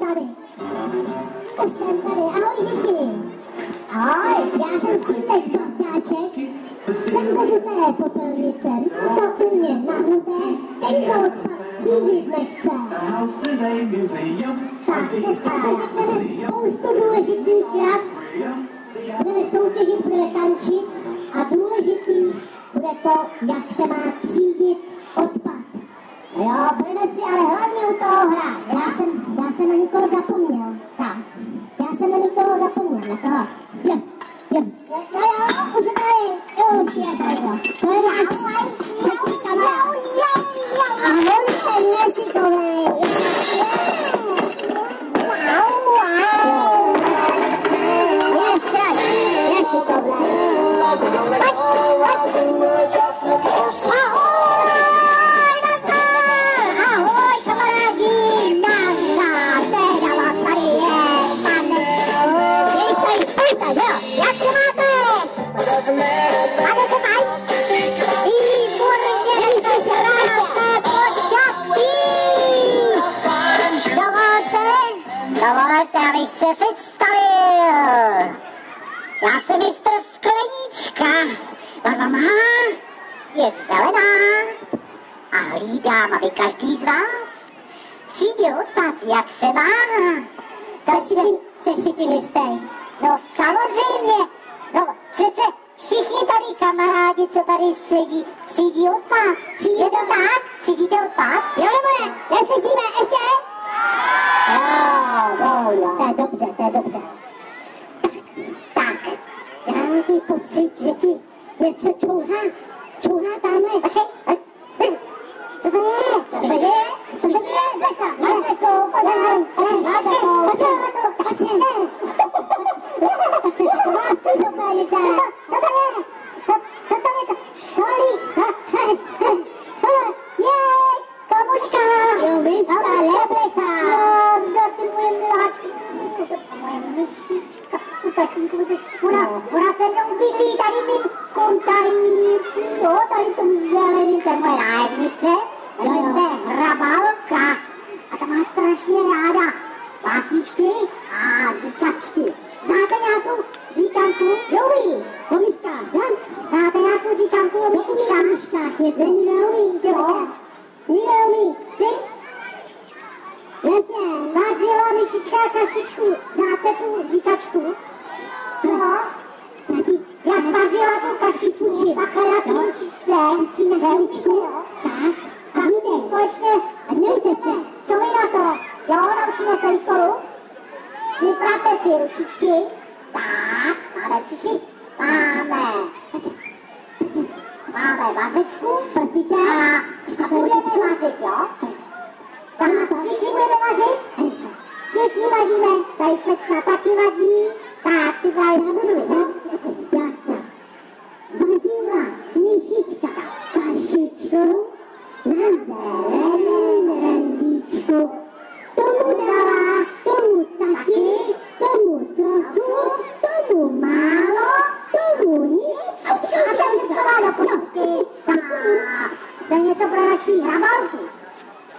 Tady. Už jsem tady. Ahoj, děti. Ahoj, já jsem Střítek Pavkáček. Jsem zažuté popelnice, má to u mě nahnuté, tento odpad třídit nechce. Tak, dneska se řekneme spoustu důležitých dat. Budeme soutěžit, budeme tančit a důležitý bude to, jak se má třídit odpad. Jo, budeme si ale hlavně u toho hrát. Já jsem, já jsem na nikoho zapomněl. Tak, já jsem na nikoho zapomněl. Na toho. Jo, jo. No jo, už je tady. Jo, už je tady. To je strašný, nešikovej. Zelená a hlídám, aby každý z vás třídil odpad, jak se má. To si tím, jsi si tím jistý? No samozřejmě. No přece všichni tady kamarádi, co tady sedí, třídí odpad. Třídí je to tak? Třídíte odpad? Jo nebo ne? Neslyšíme ještě? Jo, jo, jo. To je dobře, to je dobře. Tak, já mám pocit, že ti něco čouhá, čouhá tamhle. A, a budeme vařit, jo? Tak, všichni budeme vařit? Všichni vaříme, tady slečna taky vaří. Tak, připravit se budu, Já tak. Vařila myšička kašičku na zeleném rendíčku. Tomu dala, tomu taky, tomu trochu, tomu málo, tomu nic. A ten se má do pošky. Tak, to je něco pro naší hrabalku.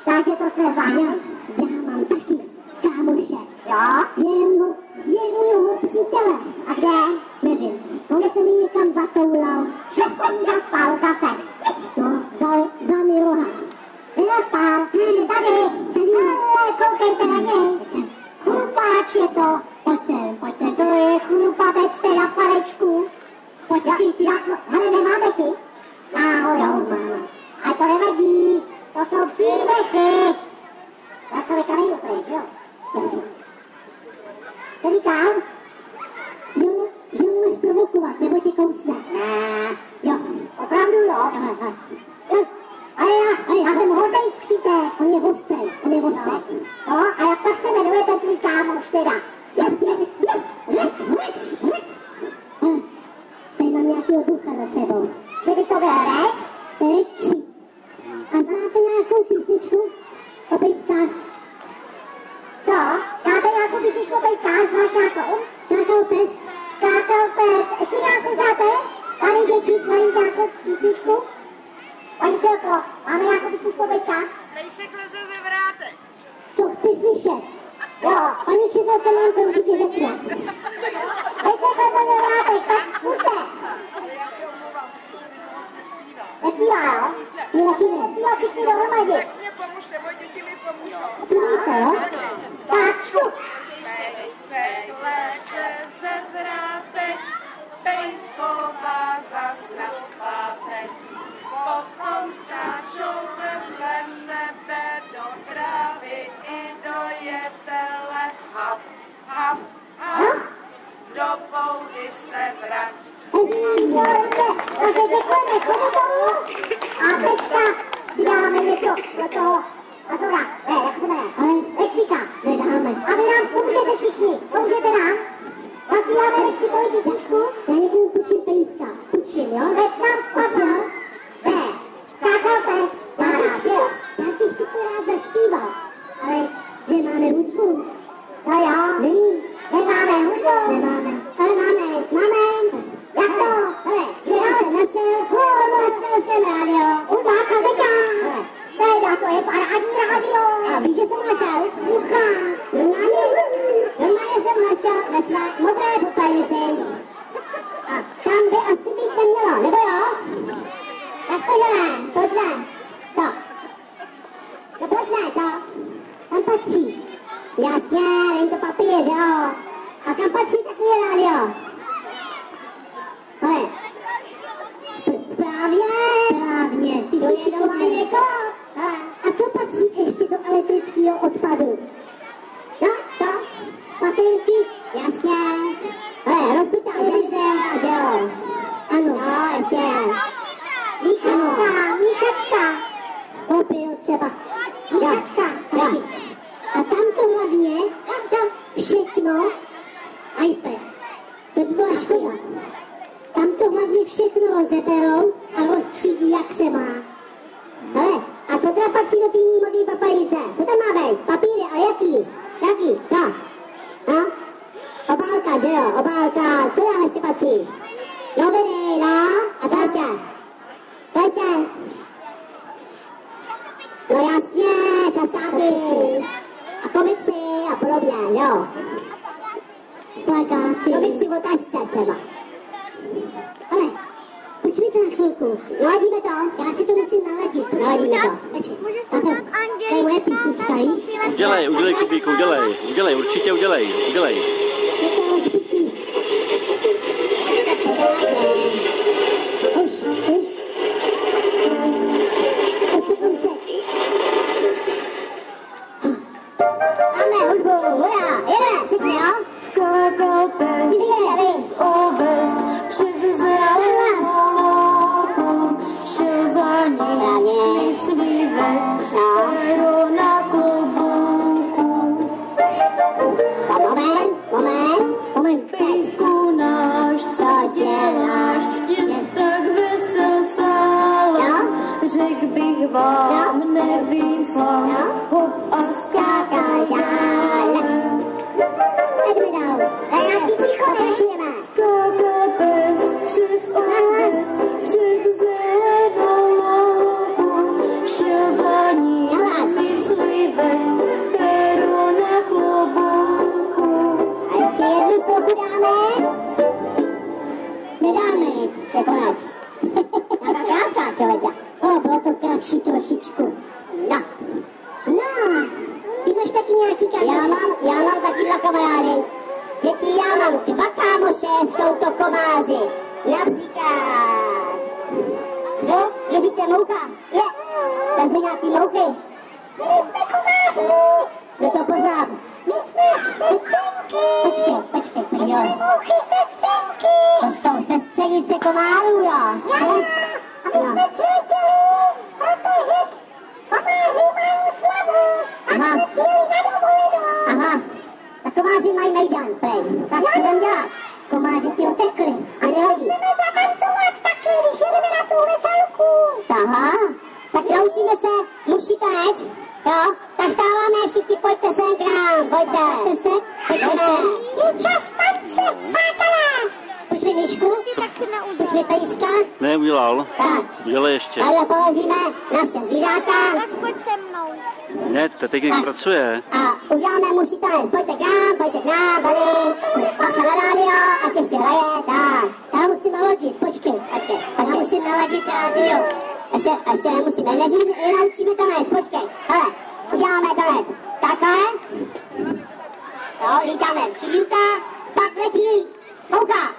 Takže to jsme vařili. Já mám taky kámoše. Jo? Věrnýho, věrnýho přítele. A kde? Nevím. On se mi někam zatoulal. Že on zaspal zase. No, za, za mi roha. Nezaspal. Je tady. Tady. Ale koukejte na něj. Chlupáč je to. Pojďte, pojďte. To je chlupatec teda panečku. Pojďte. Jak, hele, nemáte ty? Náhodou. A to nevadí. To jsou příběhy. Já člověka nejdu pryč, jo? Co říkám? Že ho můžeš provokovat, nebo tě kousne. Ne. Jo. Opravdu jo? Aha. Ale já, ale já jsem hodnej skřítek. On je hostej, on je hostej. No, a jak pak se jmenuje ten tvůj kámoš teda? Rex, Rex, Rex. Hm. Tady mám nějakého ducha za sebou. Že by to byl Rex? Rexy. A znáte nějakou písničku o pejskách? Co? Znáte nějakou písničku o pejskách? Znáš nějakou? Skákal pes. Skákal pes. Ještě nějakou znáte? Tady děti znají nějakou písničku? Pančelko, máme nějakou písničku o pejskách? Pejsek leze ze vrátek. To chci slyšet. Jo, paní učitelka nám to určitě řekne. Teď se to nevrátek, tak zkuste. Nespívá, jo? Mě taky ne. Nespívá Udělej, udělej, Kubíku, udělej, udělej, určitě udělej, udělej. Už, už. Řek bych vám, nevím sám, hop a skákaj dál. A já ti ticho nechujeme. Skákal pes přes přes zelenou louku, šel za ním myslivec, pero na klobouku. A ještě jednu sloku dáme. Nedáme nic, je konec. Já tam krátká, člověče. To kratší trošičku. No. No, ty máš taky nějaký kamarády? Já mám, já mám taky dva kamarády. Děti, já mám dva kámoše, jsou to komáři. Například... Co? Ježíš, to je moucha. Je. Tak jsme nějaký mouchy. My jsme komáři. No to poznám. My jsme sestřenky. Počkej, počkej, počkej. My jsme mouchy sestřenky. To jsou sestřenice komárů, jo. Já, a my jsme přiletěli, protože komáři mají slavu. A jsme přijeli na dovolenou. Aha. A komáři mají mejdan, prej. Tak co budem dělat? Komáři ti utekli. A nehodí. Chceme zatancovat taky, když jedeme na tu veselku. Aha. Tak naučíme se muší tanec. Jo, tak stáváme všichni, pojďte sem k nám, pojďte. Pojďte se, pojďte se. Je čas tance, přátelé. Pojďme Myšku, pojďme Pejska. Neudělal. Tak, Udělej ještě. tady položíme naše zvířátka. Tak pojď se mnou. Ne, to teď někdo pracuje. A Uděláme muši tanec, pojďte k nám, pojďte k nám, tady, bacha na rádio, ať ještě hraje, tak. Já musím naladit, počkej, počkej, počkej. Já musím naladit rádio. Ještě, ještě nemusíme, než ji naučíme tanec, počkej, hele, uděláme tanec. Takhle, jo, lítáme, přidívka, pak letí, kouká.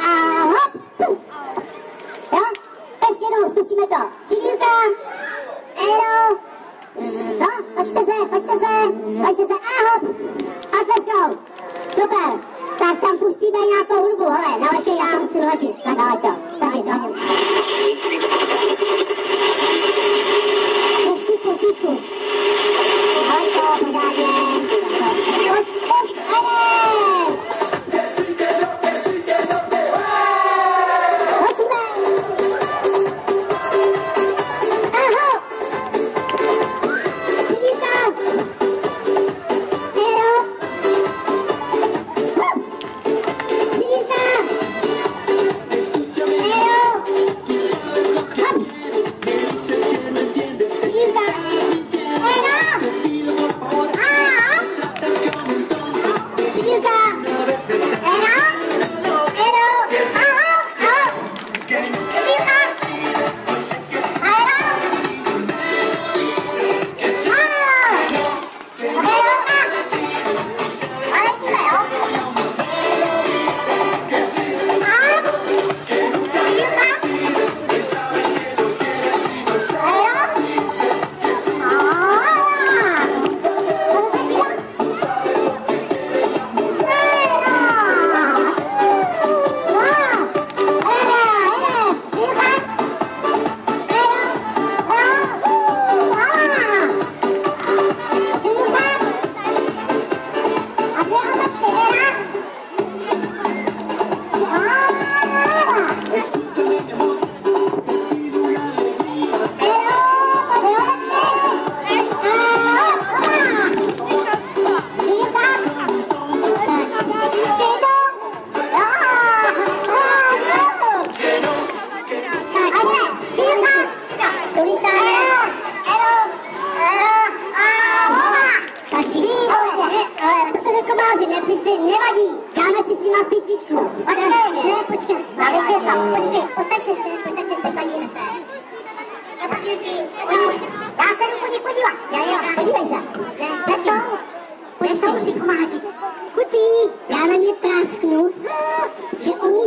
A hop, jo, ještě jednou zkusíme to. Přidívka, Aero, No, počte se, počte se, počte se, a hop, a tleskou. Super, tak tam pustíme nějakou hudbu, hele, naleďte já musím letět, tak naleď to, tady, tady.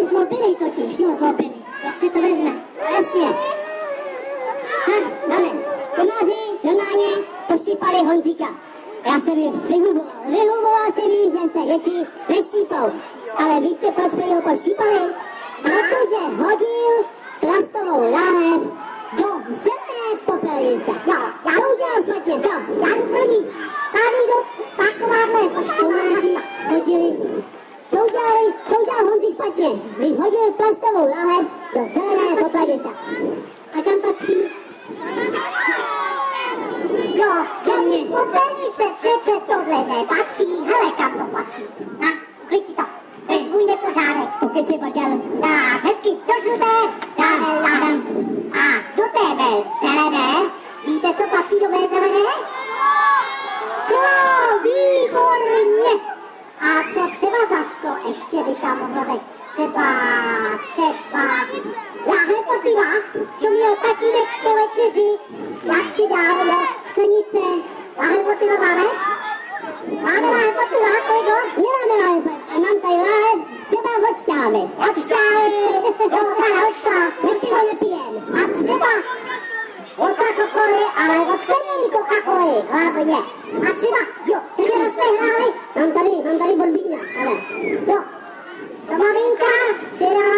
Zlobili totiž, no zlobili. Jak se to vezme? No, jasně. Hm, Dáme, komáři normálně pošípali Honzíka. Já jsem jim vyhuboval. Vyhuboval jsem jim, že se děti nešípou. Ale víte, proč jsme ho pošípali? Protože hodil plastovou láhev do zelené popelnice. Jo, já to udělal špatně, co? Já jdu první. Tady jdu takováhle komáři hodili. Co udělali, co udělal Honzi špatně? Když hodil plastovou láhev do zelené popelnice. A kam patří? Jo, ke mně. Popelnice přece tohle nepatří. Hele, kam to patří. Na, klidí to. To je můj nepořádek. Pokud si poděl. Tak, hezky, do žluté. Tam, tam. A do téhle zelené. Víte, co patří do mé zelené? Sklo, výborně. A co třeba za sklo ještě by tam mohlo být? Třeba, třeba, láhev od piva, co měl tatínek po večeři, jak si dal do sklenice. Láhev od piva máme? Máme láhev od piva, kolego? Nemáme láhev, a mám tady láhev třeba od šťávy. Od šťávy, jo, ta další, my pivo nepijem. A třeba od Coca-Coly, ale od skleněný Coca-Coly, hlavně. A třeba, jo, včera jsme hráli, mám tady, mám tady od vína, ale, jo, to maminka včera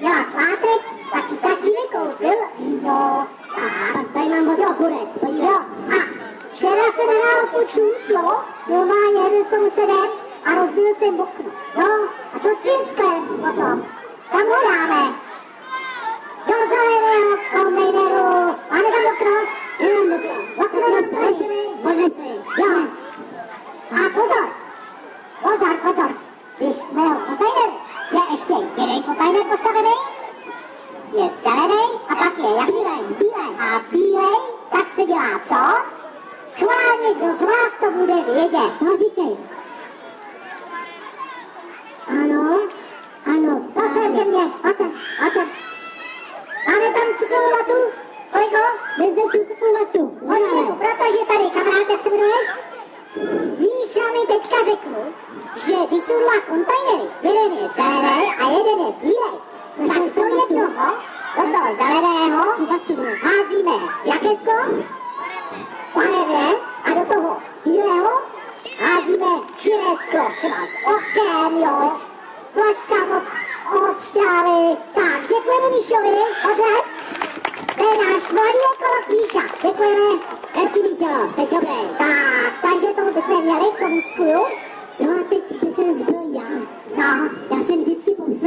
měla svátek, taky tatínek koupil víno. A tak tady mám od okurek, podívej. Jo, a včera jsem hrál po číslo, normálně jeden sousedem a rozbil jsem okno.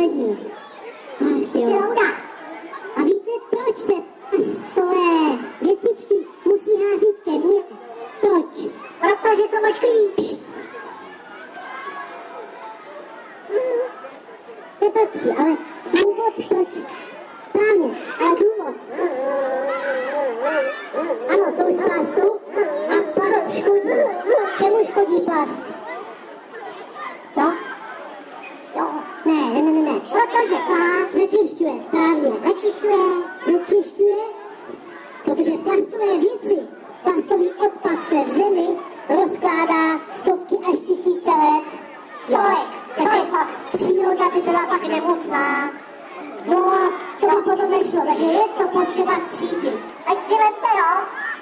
Bình. Byla pak nemocná. No a to by potom nešlo, takže je to potřeba cítit. Ať si vemte, jo,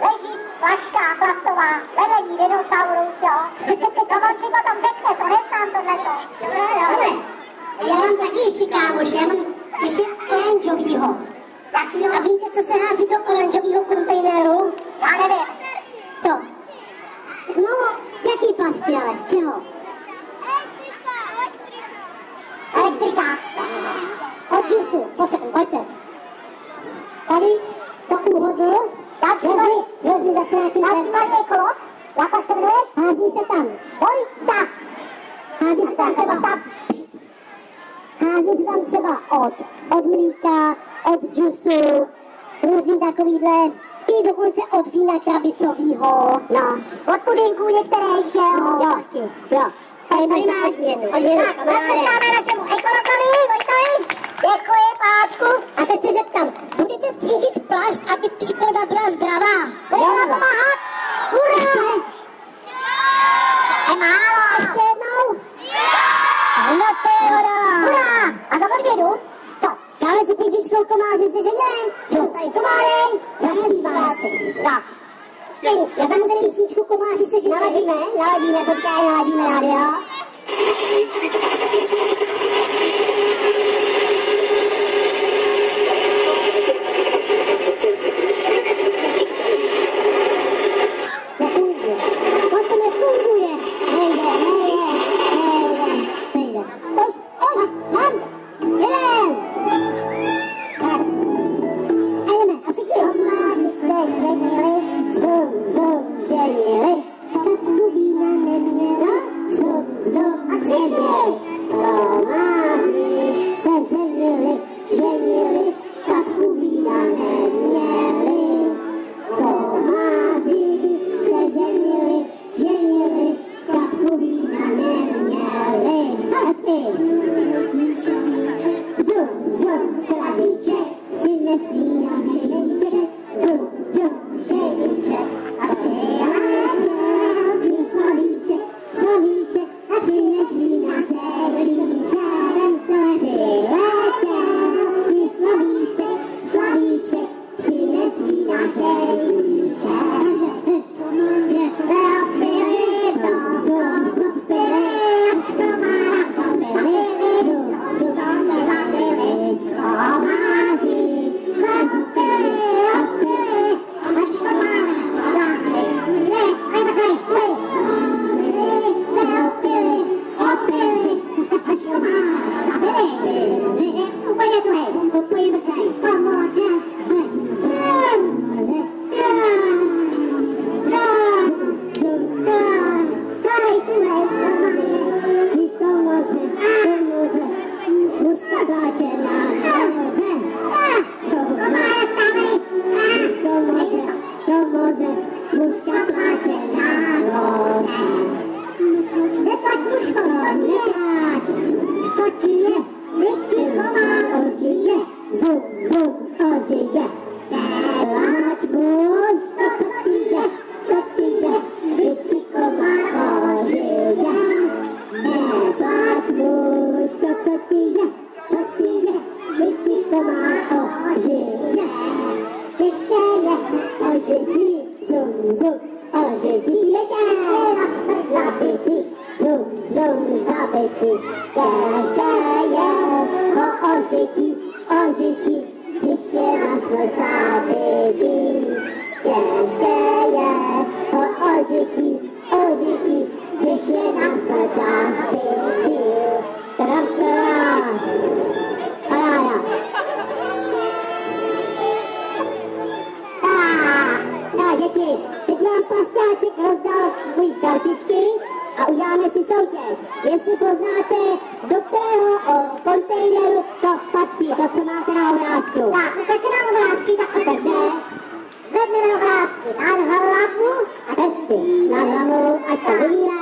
leží flaška plastová, vedení dinosaurus, jo. To on si potom řekne, to neznám tohleto. Dobré, jo. Já mám taky ještě kámoš, já mám ještě oranžovýho. Jakýho? A víte, co se hází do oranžového kontejneru? Já nevím. Co? No, jaký plasty ale, z čeho? Elektrika. Od džusu, pojďte, pojďte. Tady, to úhodl. Vezmi, vezmi zase nějaký ten. Další. Jak pak se jmenuješ? Hází se tam. Borita. Hází se tam třeba. Hází se tam třeba od, od mlíka, od džusu, různý takovýhle, i dokonce od vína krabicovýho. No, od pudinku některých, že jo? No, jo, jo. Vojtovi. Děkuji, páčku. A teď se zeptám, budete třídit plast, aby příroda byla zdravá? Budete pomáhat? Hurá! Je málo. Ještě jednou? No je hurá. A za odměnu? Co? Dáme si písničkou komáři se ženěm. Jo, tady komáři, zaspívá si. Tak. Já tam musím písničku se ženěm. Naladíme, naladíme, počkej, naladíme rádio. Hezky. máte do kterého kontejneru to patří, to, co máte na obrázku. Tak, ukažte nám obrázky, tak ukažte. Zvedneme obrázky nad hlavu a hezky. Nad hlavu, ať to vidíme.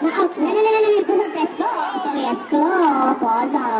ma anche no, no, no, no, no, no, no, no, no,